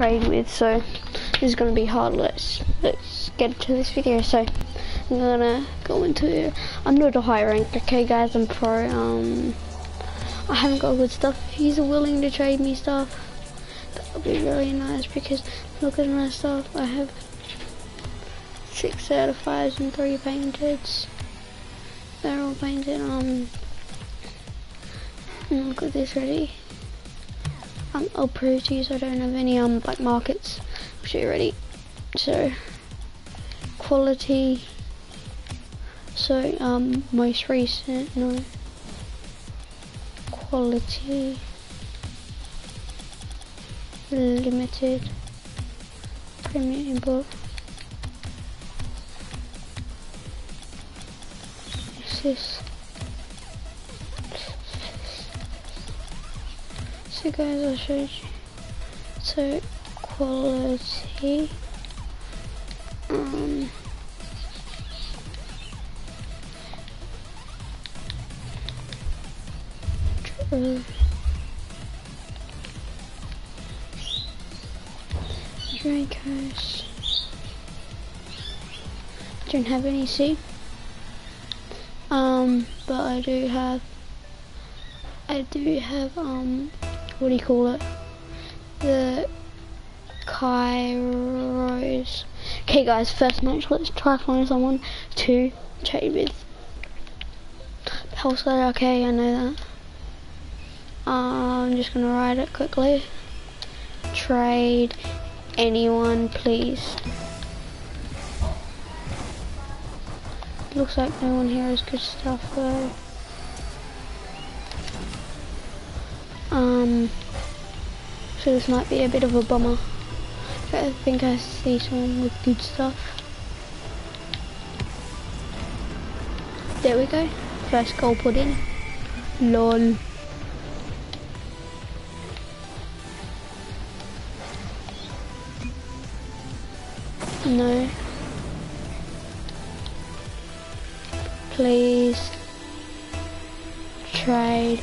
trade with, so this is gonna be hard. Let's let's get to this video. So I'm gonna go into. I'm not a high rank, okay, guys. I'm pro. Um, I haven't got good stuff. If he's willing to trade me stuff, that would be really nice because look at my stuff. I have six out of fives and three painted. They're all painted. Um, look at this ready. Um, I'll prove to you so I don't have any um black markets. I'll show you ready. So quality. So um most recent no quality limited premium. What's this? So guys, I'll show you. So quality. Um. Dracos. Don't have any C. Um, but I do have. I do have um what do you call it? The Kairos. Okay guys, first match, let's try find someone to trade with. Pulsar, okay, I know that. Uh, I'm just gonna write it quickly. Trade anyone, please. Looks like no one here has good stuff though. Um, so this might be a bit of a bummer. But I think I see someone with good stuff. There we go. First goal put in. LOL. No. Please. Trade.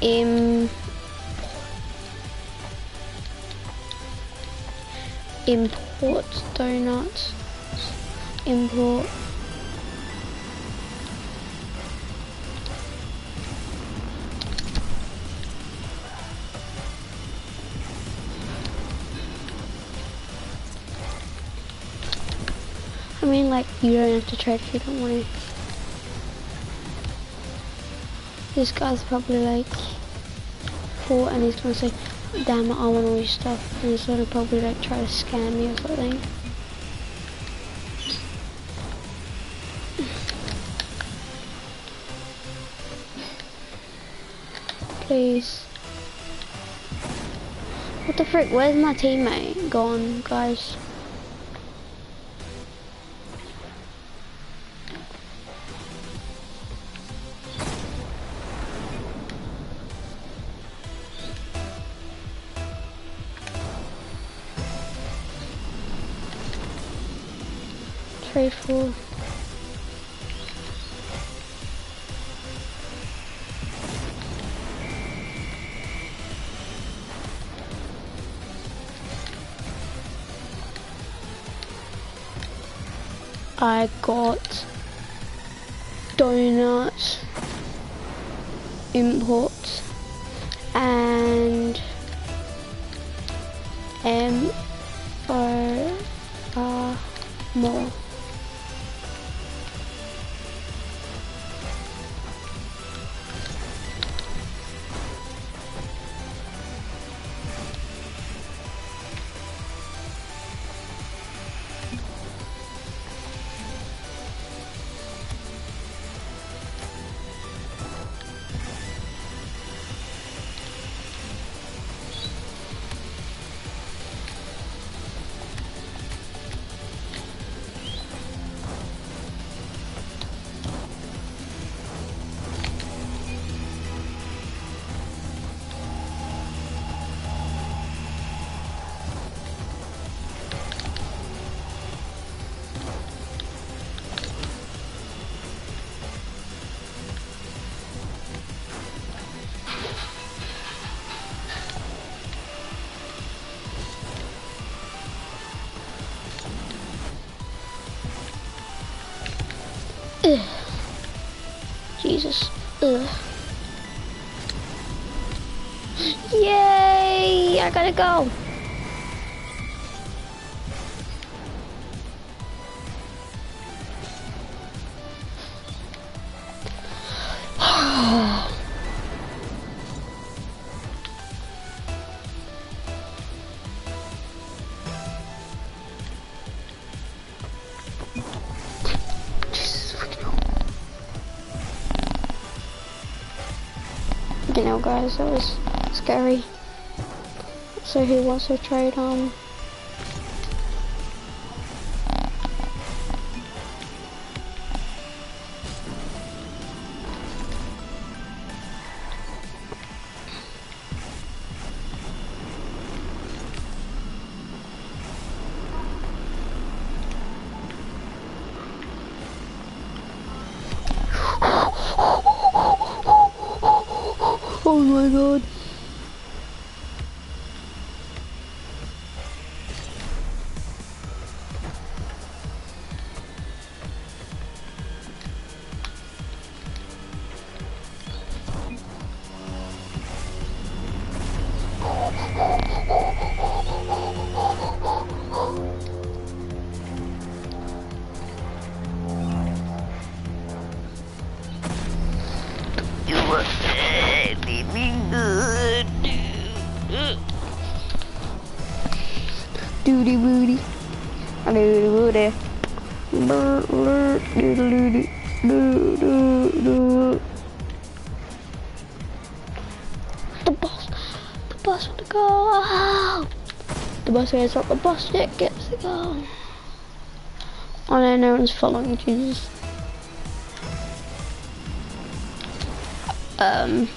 Im import donuts. Import I mean, like, you don't have to trade if you don't want to. This guy's probably like four and he's gonna say, damn it, I want all your stuff. And he's gonna probably like try to scam me or something. Please. What the frick, where's my teammate gone, guys? For I got donuts import and M O R more. Jesus. Ugh. Yay! I gotta go. You know guys, that was scary. So he wants to trade um my god. The boss. The boss with the go. The boss is up the boss yet gets to go. Oh no, no one's following Jesus. Um.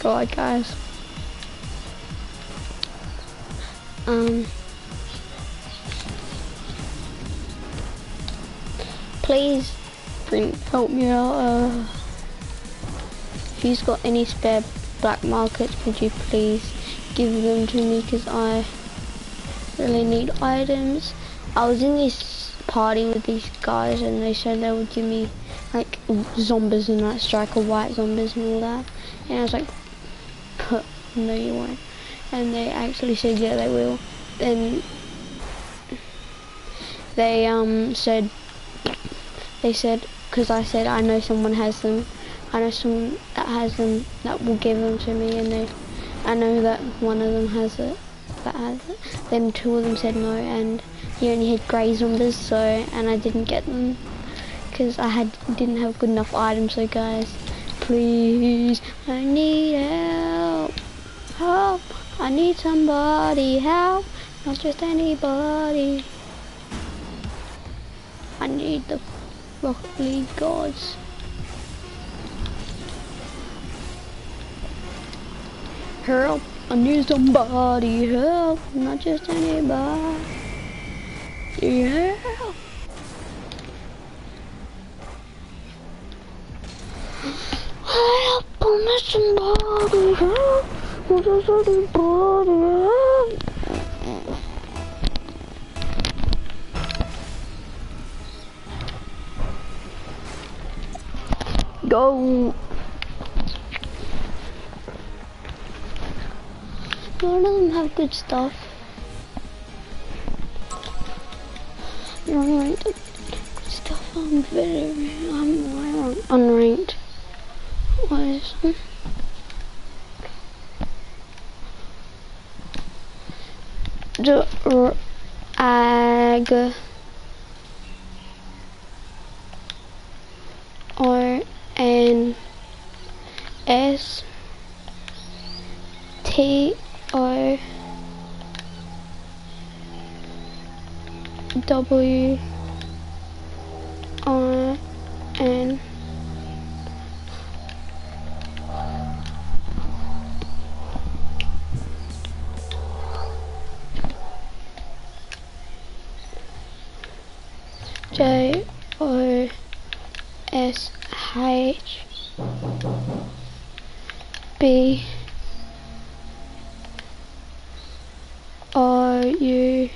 God, guys. Um. Please, bring help me out. Uh, if you've got any spare black markets, could you please give them to me? Cause I really need items. I was in this party with these guys, and they said they would give me like zombies and that striker white zombies and all that. And I was like, "Puh, no you won't. And they actually said yeah they will. Then they um said they said because I said I know someone has them. I know someone that has them that will give them to me, and they I know that one of them has it. That has it. Then two of them said no, and he only had grey zombies, so and I didn't get them because I had didn't have good enough items. So guys, please, I need help, help. I need somebody help, not just anybody. I need the Rocket League gods. Help, I need somebody help, not just anybody. Help. Help, I need somebody help, not just anybody help. Go. None of them have good stuff. Unranked good stuff. I'm very. I'm unranked. What is it? Drag. R N S T O W R N J O S H B you.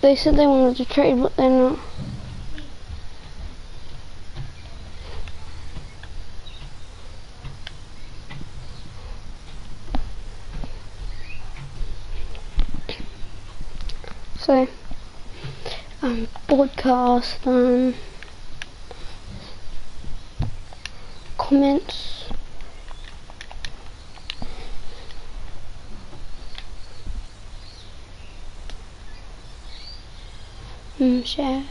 They said they wanted to trade, but they're not. So, um, broadcast, um, comments. Mm, share.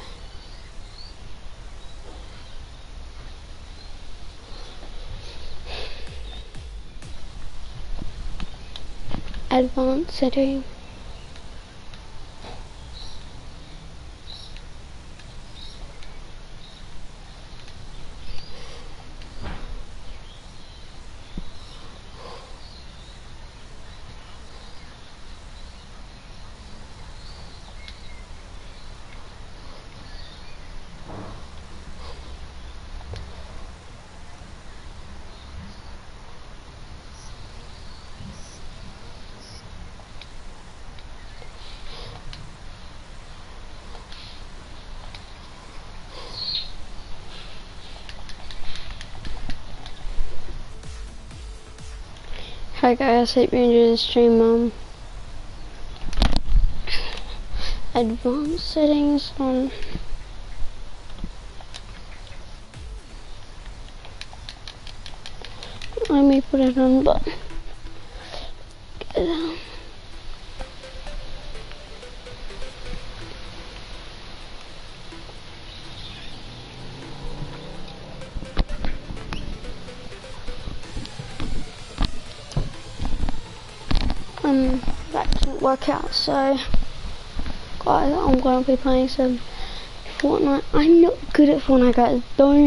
Advanced setting. Hi guys, you enjoyed the stream. mom. advanced settings on. Let me put it on, but. That out so guys I'm gonna be playing some Fortnite. I'm not good at Fortnite guys. Don't